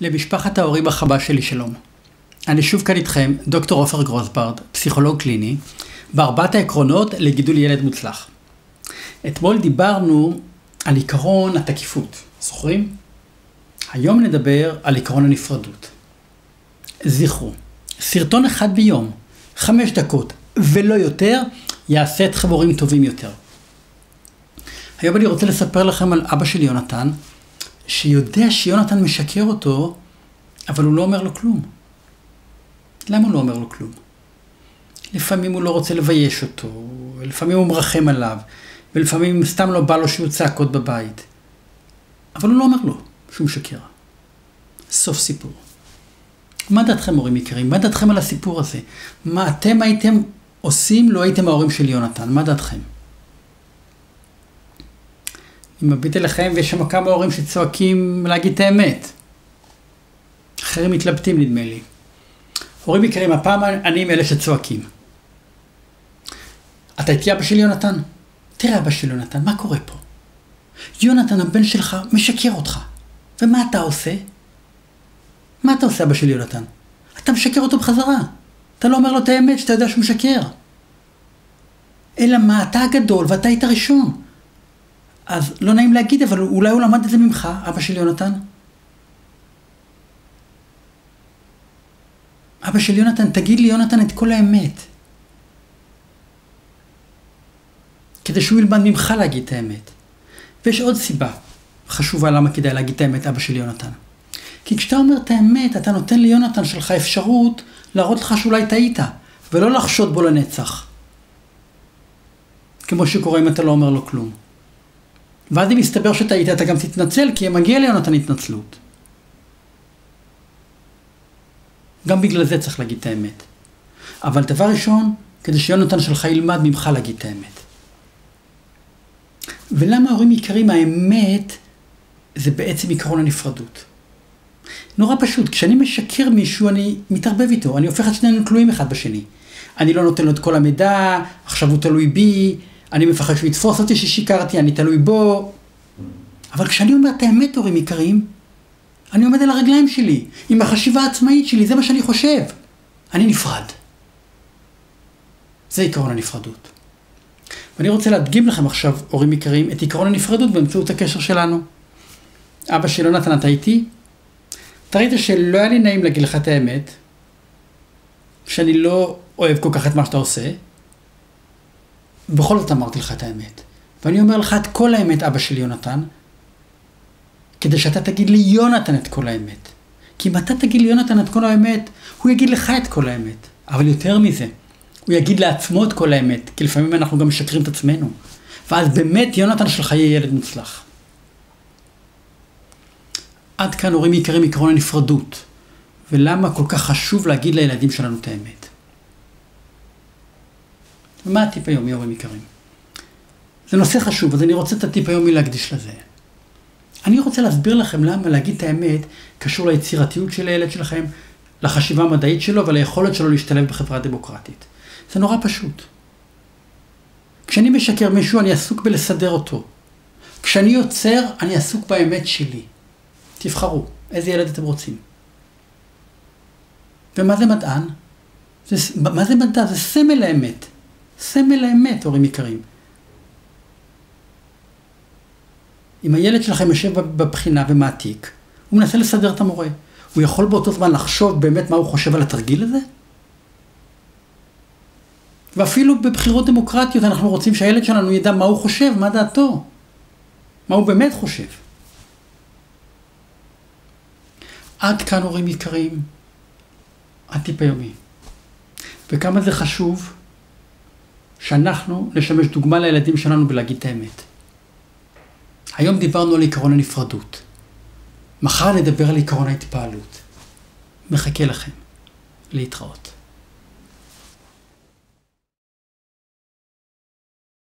למשפחת ההורים החמה שלי שלום. אני שוב כאן איתכם, דוקטור עופר גרוסברד, פסיכולוג קליני, בארבעת העקרונות לגידול ילד מוצלח. אתמול דיברנו על עיקרון התקיפות, זוכרים? היום נדבר על עיקרון הנפרדות. זכרו, סרטון אחד ביום, חמש דקות ולא יותר, יעשה אתכם הורים טובים יותר. היום אני רוצה לספר לכם על אבא של יונתן, שיודע שיונתן משקר אותו, אבל הוא לא אומר לו כלום. למה הוא לא אומר לו כלום? לפעמים הוא לא רוצה לבייש אותו, לפעמים הוא מרחם עליו, ולפעמים סתם לא בא לו שיהיו צעקות בבית. אבל הוא לא אומר לו שהוא משקר. סוף סיפור. מה דעתכם הורים יקרים? מה דעתכם על הסיפור הזה? מה אתם הייתם עושים לו הייתם ההורים של יונתן? מה דעתכם? אני מביט אליכם ויש שם כמה הורים שצועקים להגיד את האמת. אחרים מתלבטים נדמה לי. הורים יקרים, הפעם אני עם אלה שצועקים. אתה איתי אבא של יונתן? תראה אבא של יונתן, מה קורה פה? יונתן הבן שלך משקר אותך. ומה אתה עושה? מה אתה עושה אבא של יונתן? אתה משקר אותו בחזרה. אתה לא אומר לו את האמת שאתה יודע שהוא משקר. אלא מה, אתה הגדול ואתה היית ראשון. אז לא נעים להגיד, אבל אולי הוא למד את זה ממך, אבא של יונתן. אבא של יונתן, תגיד לי יונתן את כל האמת. כדי שהוא ילמד ממך להגיד את האמת. ויש עוד סיבה חשובה למה כדאי להגיד את האמת, אבא של יונתן. כי כשאתה אומר את האמת, אתה נותן ליונתן שלך אפשרות להראות לך שאולי טעית, ולא לחשוד בו לנצח. כמו שקורה אם אתה לא אומר לו כלום. ואז אם יסתבר שטעית, אתה גם תתנצל, כי מגיע ליונתן התנצלות. גם בגלל זה צריך להגיד את האמת. אבל דבר ראשון, כדי שיונתן שלך ילמד ממך להגיד את האמת. ולמה הורים יקרים, האמת זה בעצם עקרון הנפרדות. נורא פשוט, כשאני משקר מישהו, אני מתערבב איתו, אני הופך את שנינו תלויים אחד בשני. אני לא נותן לו את כל המידע, עכשיו הוא תלוי בי, אני מפחד שהוא יתפוס אותי ששיקרתי, אני תלוי בו. אבל כשאני אומר את האמת, הורים יקרים, אני עומד על הרגליים שלי, עם החשיבה העצמאית שלי, זה מה שאני חושב. אני נפרד. זה עקרון הנפרדות. ואני רוצה להדגים לכם עכשיו, הורים יקרים, את עקרון הנפרדות באמצעות הקשר שלנו. אבא של יונתן, אתה איתי? אתה ראית שלא היה לי נעים להגיד לך את האמת, שאני לא אוהב כל כך את מה שאתה עושה, בכל זאת אמרתי לך את האמת. ואני אומר לך את כל האמת, אבא של יונתן, כדי שאתה תגיד לי יונתן את כל האמת. כי אם אתה תגיד לי יונתן את כל האמת, הוא יגיד לך את כל האמת. אבל יותר מזה, הוא יגיד לעצמו את כל האמת, כי לפעמים אנחנו גם משקרים את עצמנו. ואז באמת יונתן שלך יהיה ילד מוצלח. עד כאן הורים יקרים עקרון הנפרדות, ולמה כל כך חשוב להגיד לילדים שלנו את האמת. ומה הטיפ היומי, הורים יקרים? זה נושא חשוב, אז אני רוצה את הטיפ היומי להקדיש לזה. אני רוצה להסביר לכם למה להגיד את האמת קשור ליצירתיות של הילד שלכם, לחשיבה המדעית שלו וליכולת שלו להשתלב בחברה דמוקרטית. זה נורא פשוט. כשאני משקר מישהו, אני עסוק בלסדר אותו. כשאני יוצר, אני עסוק באמת שלי. תבחרו, איזה ילד אתם רוצים. ומה זה מדען? זה, מה זה מדע? זה סמל האמת. סמל האמת, הורים יקרים. אם הילד שלכם יושב בבחינה ומעתיק, הוא מנסה לסדר את המורה. הוא יכול באותו זמן לחשוב באמת מה הוא חושב על התרגיל הזה? ואפילו בבחירות דמוקרטיות אנחנו רוצים שהילד שלנו ידע מה הוא חושב, מה דעתו. מה הוא באמת חושב. עד כאן הורים יקרים, הטיפ היומי. וכמה זה חשוב שאנחנו נשמש דוגמה לילדים שלנו בלהגיד את האמת. היום דיברנו על עקרון הנפרדות. מחר נדבר על עקרון ההתפעלות. מחכה לכם. להתראות.